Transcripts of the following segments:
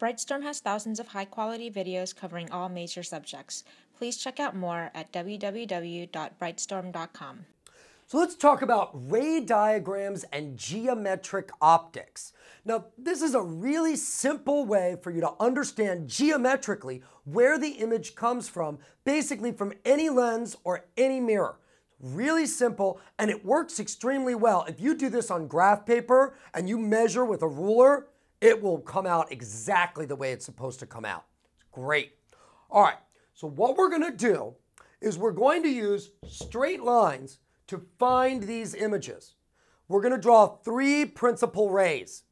Brightstorm has thousands of high quality videos covering all major subjects. Please check out more at www.brightstorm.com. So let's talk about ray diagrams and geometric optics. Now, this is a really simple way for you to understand geometrically where the image comes from, basically from any lens or any mirror. Really simple, and it works extremely well. If you do this on graph paper and you measure with a ruler, it will come out exactly the way it's supposed to come out. It's great. All right, so what we're gonna do is we're going to use straight lines to find these images. We're gonna draw three principal rays.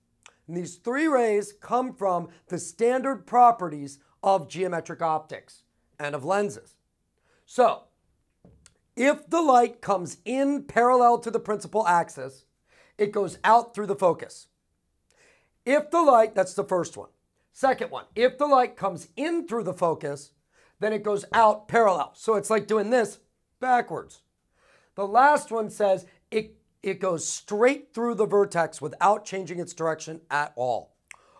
And these three rays come from the standard properties of geometric optics and of lenses. So, if the light comes in parallel to the principal axis, it goes out through the focus. If the light, that's the first one. Second one, if the light comes in through the focus, then it goes out parallel. So it's like doing this backwards. The last one says it, it goes straight through the vertex without changing its direction at all.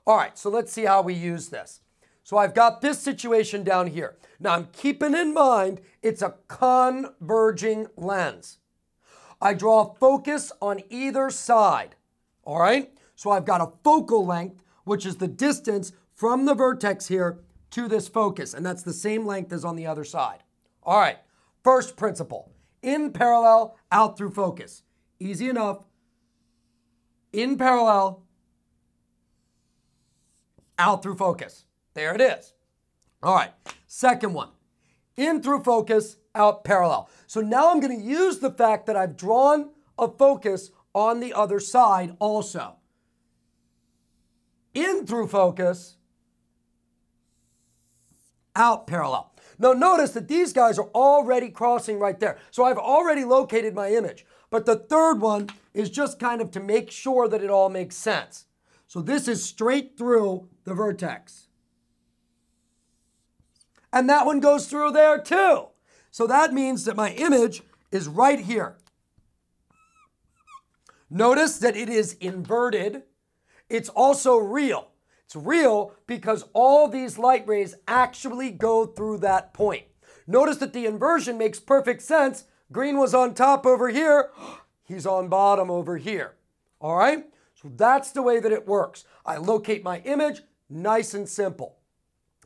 All right, so let's see how we use this. So I've got this situation down here. Now I'm keeping in mind it's a converging lens. I draw focus on either side. All right? So I've got a focal length, which is the distance from the vertex here to this focus, and that's the same length as on the other side. All right, first principle, in parallel, out through focus. Easy enough. In parallel, out through focus. There it is. All right, second one, in through focus, out parallel. So now I'm going to use the fact that I've drawn a focus on the other side also in through focus, out parallel. Now notice that these guys are already crossing right there. So I've already located my image. But the third one is just kind of to make sure that it all makes sense. So this is straight through the vertex. And that one goes through there too. So that means that my image is right here. Notice that it is inverted it's also real. It's real because all these light rays actually go through that point. Notice that the inversion makes perfect sense. Green was on top over here. He's on bottom over here. All right? So that's the way that it works. I locate my image, nice and simple.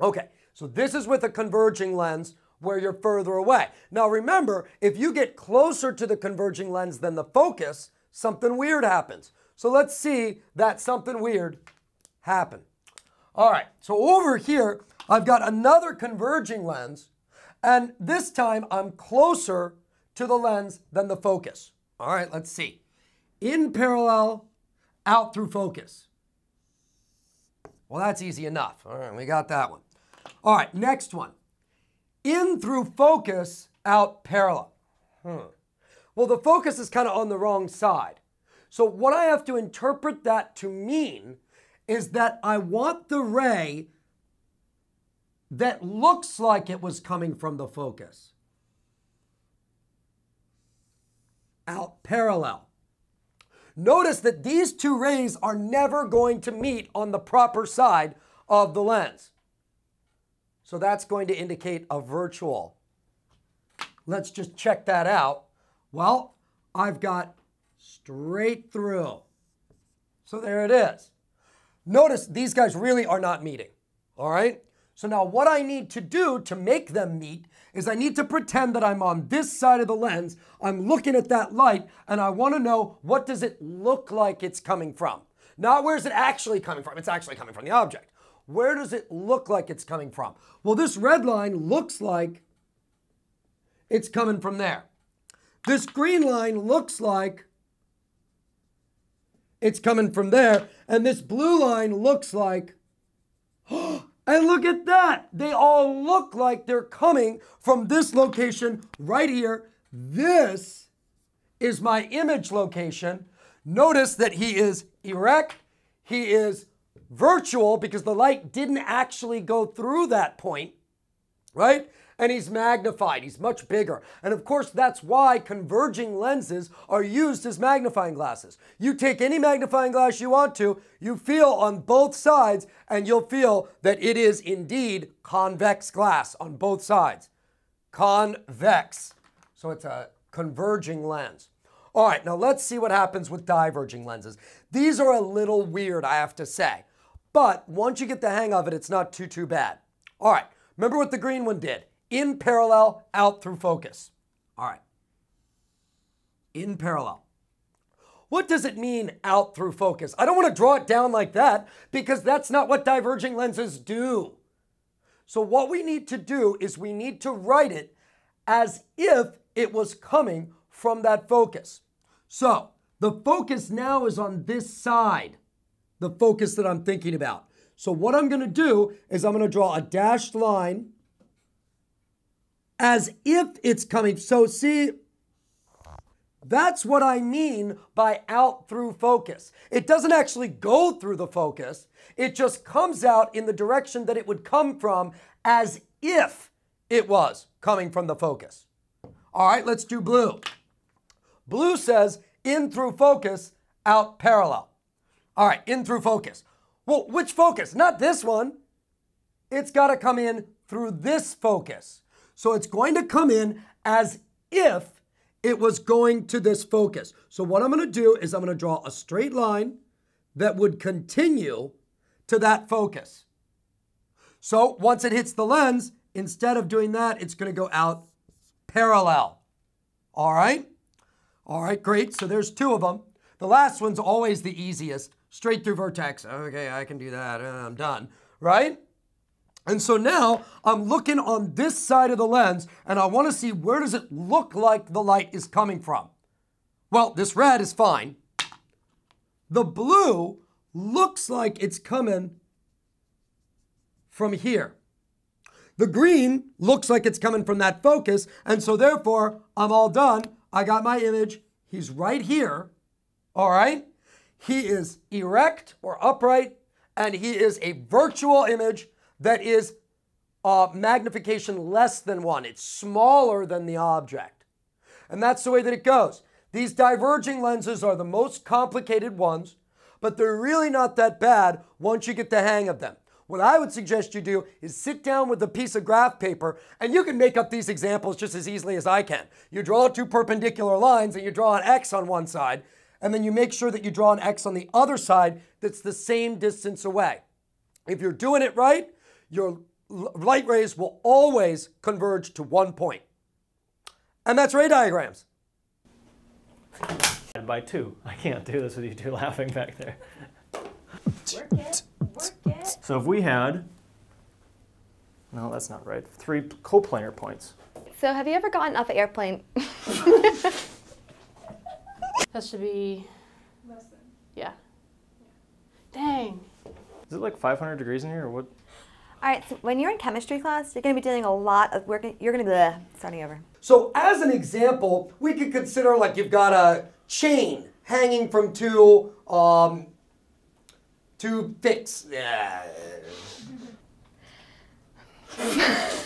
Okay, so this is with a converging lens where you're further away. Now remember, if you get closer to the converging lens than the focus, something weird happens. So let's see that something weird happen. All right, so over here, I've got another converging lens, and this time I'm closer to the lens than the focus. All right, let's see. In parallel, out through focus. Well, that's easy enough. All right, we got that one. All right, next one. In through focus, out parallel. Hmm. Well, the focus is kind of on the wrong side. So, what I have to interpret that to mean is that I want the ray that looks like it was coming from the focus out parallel. Notice that these two rays are never going to meet on the proper side of the lens. So that's going to indicate a virtual. Let's just check that out. Well, I've got straight through. So there it is. Notice these guys really are not meeting. All right? So now what I need to do to make them meet is I need to pretend that I'm on this side of the lens. I'm looking at that light and I want to know what does it look like it's coming from. Not where is it actually coming from? It's actually coming from the object. Where does it look like it's coming from? Well, this red line looks like it's coming from there. This green line looks like it's coming from there. And this blue line looks like, and look at that. They all look like they're coming from this location right here. This is my image location. Notice that he is erect, he is virtual because the light didn't actually go through that point, right? And he's magnified. He's much bigger. And of course, that's why converging lenses are used as magnifying glasses. You take any magnifying glass you want to, you feel on both sides, and you'll feel that it is indeed convex glass on both sides. Convex. So it's a converging lens. All right, now let's see what happens with diverging lenses. These are a little weird, I have to say. But once you get the hang of it, it's not too, too bad. All right, remember what the green one did in parallel, out through focus. All right. In parallel. What does it mean out through focus? I don't want to draw it down like that because that's not what diverging lenses do. So what we need to do is we need to write it as if it was coming from that focus. So the focus now is on this side, the focus that I'm thinking about. So what I'm going to do is I'm going to draw a dashed line as if it's coming. So, see, that's what I mean by out through focus. It doesn't actually go through the focus, it just comes out in the direction that it would come from as if it was coming from the focus. All right, let's do blue. Blue says in through focus, out parallel. All right, in through focus. Well, which focus? Not this one. It's got to come in through this focus. So it's going to come in as if it was going to this focus. So what I'm going to do is I'm going to draw a straight line that would continue to that focus. So once it hits the lens, instead of doing that, it's going to go out parallel. All right? All right, great. So there's two of them. The last one's always the easiest. Straight through vertex. Okay, I can do that. Uh, I'm done. Right? And so now I'm looking on this side of the lens and I want to see where does it look like the light is coming from. Well, this red is fine. The blue looks like it's coming from here. The green looks like it's coming from that focus, and so therefore I'm all done. I got my image. He's right here. All right? He is erect or upright, and he is a virtual image that is uh, magnification less than one. It's smaller than the object. And that's the way that it goes. These diverging lenses are the most complicated ones, but they're really not that bad once you get the hang of them. What I would suggest you do is sit down with a piece of graph paper and you can make up these examples just as easily as I can. You draw two perpendicular lines and you draw an X on one side, and then you make sure that you draw an X on the other side that's the same distance away. If you're doing it right, your light rays will always converge to one point. And that's ray diagrams. By two. I can't do this with you two laughing back there. Work it. Work it. So if we had, no, that's not right, three coplanar points. So have you ever gotten off an airplane? Has to be. Less than. Yeah. Dang. Is it like 500 degrees in here or what? All right, so when you're in chemistry class, you're going to be doing a lot of work. You're going to be starting over. So as an example, we could consider like you've got a chain hanging from two um, two fix. Yeah.